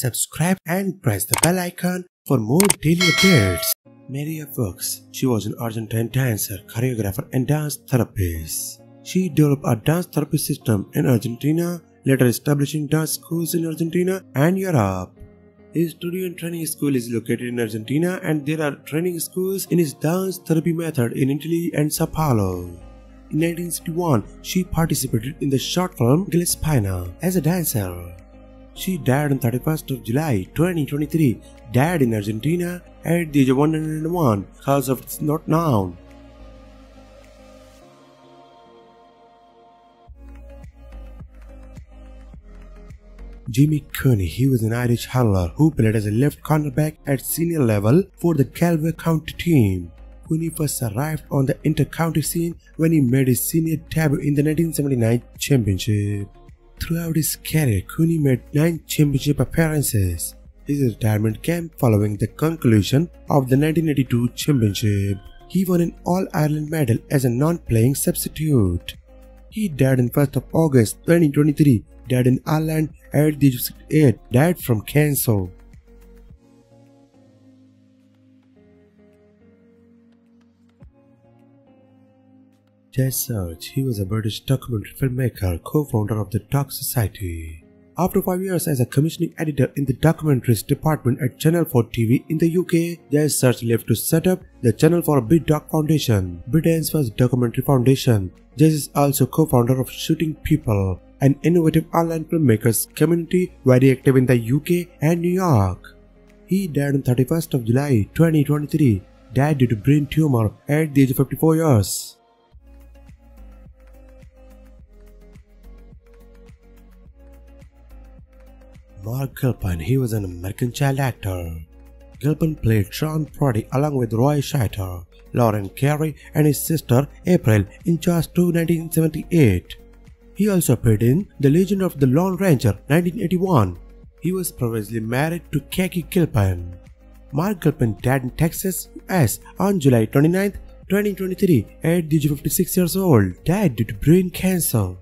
subscribe and press the bell icon for more daily updates. Maria Fux, she was an Argentine dancer, choreographer and dance therapist. She developed a dance therapy system in Argentina, later establishing dance schools in Argentina and Europe. His studio and training school is located in Argentina and there are training schools in his dance therapy method in Italy and Sao Paulo. In 1961, she participated in the short film Gillespina as a dancer. She died on 31st of July 2023, died in Argentina at the age of 101, cause of it's not known. Jimmy Cooney, he was an Irish hurler who played as a left cornerback at senior level for the Galway County team. Cooney first arrived on the inter-county scene when he made his senior debut in the 1979 championship. Throughout his career, Cooney made nine championship appearances. His retirement came following the conclusion of the 1982 championship. He won an All-Ireland medal as a non-playing substitute. He died on 1st of August 2023, died in Ireland at the age of 68, died from cancer. Jess Search, he was a British documentary filmmaker, co-founder of the Doc Society. After five years as a commissioning editor in the documentaries department at Channel 4 TV in the UK, Jess Search left to set up the Channel 4 BritDoc Foundation, Britain's first documentary foundation. Jess is also co-founder of Shooting People, an innovative online filmmakers community very active in the UK and New York. He died on 31st of July 2023, died due to brain tumor at the age of 54 years. Marc Gilpin, he was an American child actor. Gilpin played Sean Brody along with Roy Scheider, Lorraine Gary and his sister April in Jaws 2 1978. He also appeared in The Legend of the Lone Ranger 1981. He was previously married to Kaki Gilpin. Marc Gilpin died in Texas, US on July 29, 2023 at the age of 56 years old, died due to brain cancer.